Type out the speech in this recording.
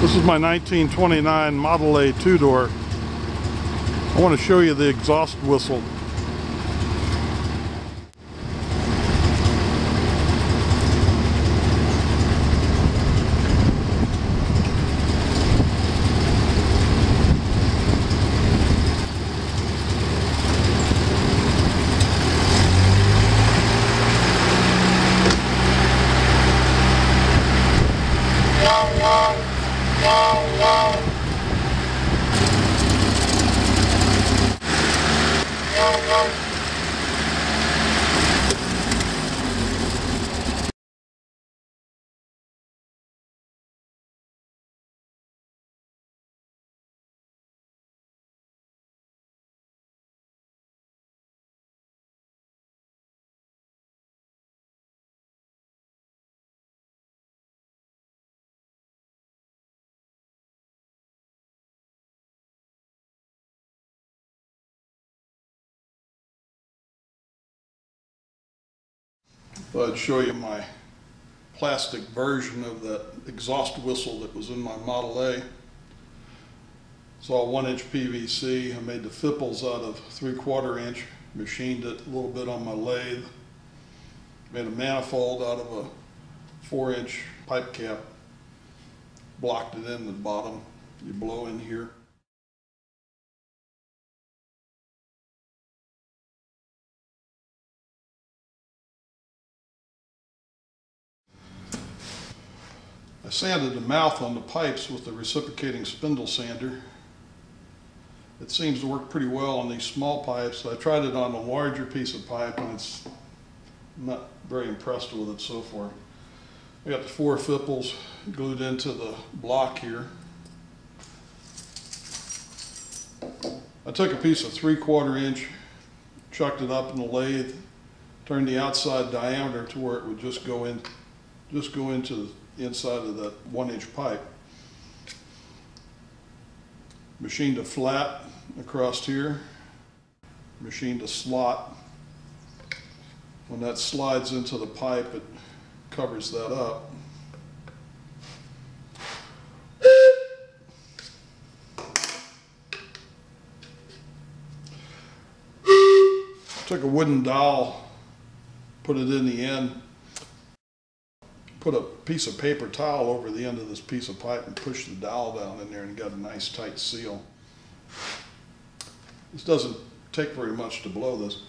This is my 1929 Model A two-door. I want to show you the exhaust whistle wow, wow. Thought I'd show you my plastic version of that exhaust whistle that was in my Model A. It's all one inch PVC. I made the fipples out of three quarter inch, machined it a little bit on my lathe. Made a manifold out of a four inch pipe cap. Blocked it in the bottom. You blow in here. I sanded the mouth on the pipes with the reciprocating spindle sander. It seems to work pretty well on these small pipes. I tried it on a larger piece of pipe and it's not very impressed with it so far. I got the four fipples glued into the block here. I took a piece of three quarter inch, chucked it up in the lathe, turned the outside diameter to where it would just go in, just go into inside of that one inch pipe. Machined a flat across here, machined a slot. When that slides into the pipe, it covers that up. Took a wooden dowel, put it in the end, put a piece of paper towel over the end of this piece of pipe and push the dowel down in there and got a nice tight seal. This doesn't take very much to blow this.